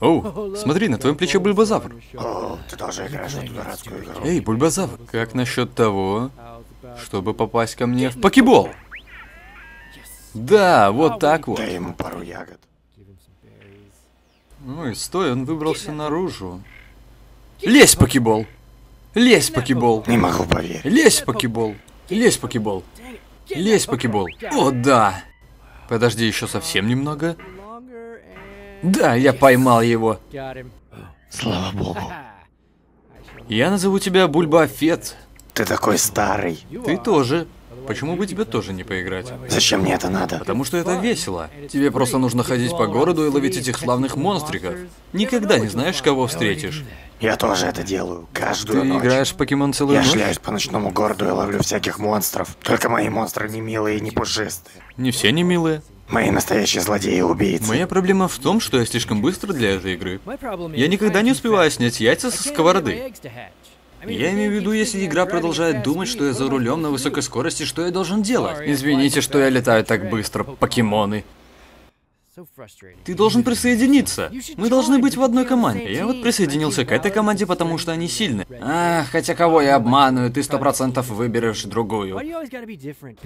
Оу, смотри, на твоем плече бульбазавр. О, ты тоже играешь в эту дурацкую игру. Эй, бульбазавр, как насчет того, чтобы попасть ко мне в покебол? Да, вот так вот. Дай ему пару ягод. Ой, стой, он выбрался наружу. Лезь, покебол! Лезь, покебол! Не могу поверить. Лезь, покебол! Лезь, покебол! Лезь, покебол! О, да! Подожди еще совсем немного. Да, я поймал его. Слава богу. Я назову тебя Бульбафет. Ты такой старый. Ты тоже. Почему бы тебе тоже не поиграть? Зачем мне это надо? Потому что это весело. Тебе просто нужно ходить по городу и ловить этих славных монстриков. Никогда не знаешь, кого встретишь. Я тоже это делаю. Каждую Ты ночь. играешь в покемон целую Я ночь? шляюсь по ночному городу и ловлю всяких монстров. Только мои монстры не милые и не пушистые. Не все не милые. Мои настоящие злодеи и убийцы. Моя проблема в том, что я слишком быстро для этой игры. Я никогда не успеваю снять яйца со сковороды. Я имею в виду, если игра продолжает думать, что я за рулем на высокой скорости, что я должен делать? Извините, что я летаю так быстро, покемоны. Ты должен присоединиться. Мы должны быть в одной команде. Я вот присоединился к этой команде, потому что они сильны. А, хотя кого я обманываю, ты сто процентов выберешь другую.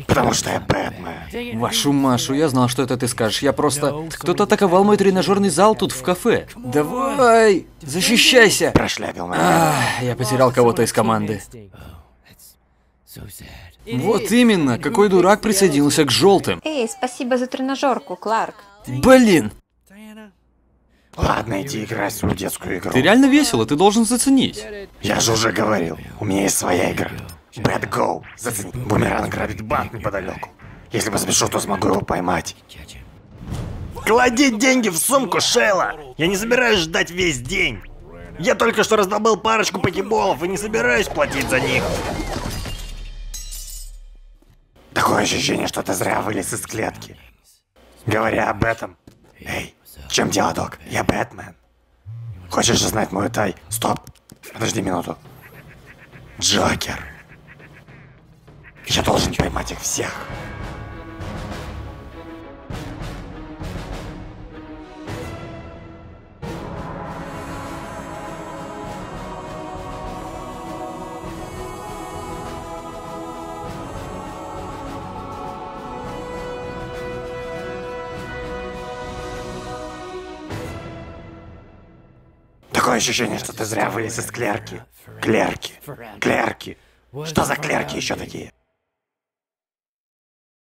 Потому что я Бэтмен. Вашу Машу, я знал, что это ты скажешь. Я просто... Кто-то атаковал мой тренажерный зал тут в кафе. Давай, защищайся. Прошляпил меня. Ах, я потерял кого-то из команды. Вот именно, какой дурак присоединился к желтым. Эй, спасибо за тренажерку, Кларк. Блин, Ладно, иди играй в свою детскую игру. ты реально весело, ты должен заценить. Я же уже говорил, у меня есть своя игра. Bad Go. Зацени. Бумеранг грабит банк неподалеку. Если посмешу, то смогу его поймать. Клади деньги в сумку, Шейла! Я не собираюсь ждать весь день. Я только что раздобыл парочку покеболов и не собираюсь платить за них. Такое ощущение, что ты зря вылез из клетки. Говоря об этом... Эй, в чем дело, док? Я Бэтмен. Хочешь узнать мою тай? Стоп. Подожди минуту. Джокер. Я должен поймать их всех. Такое ощущение, что ты зря вылез из клерки. Клерки. Клерки. Что за клерки еще такие?